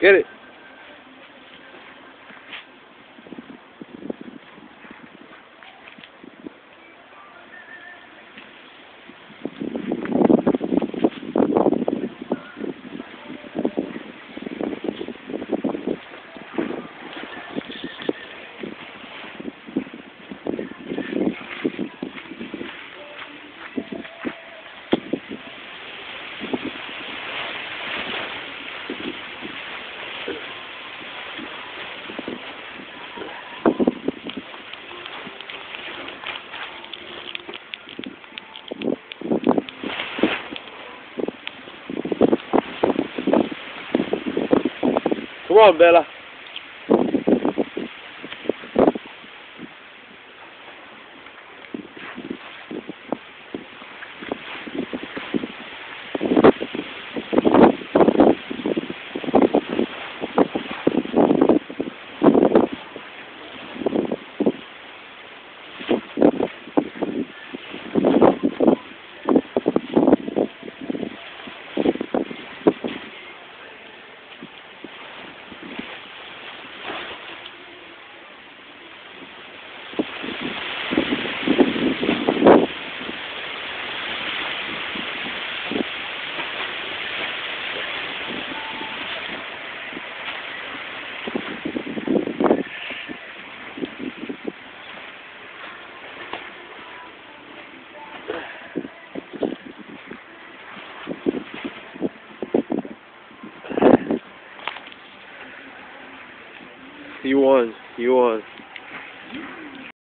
Get it. Come on, Bella. You won. You won.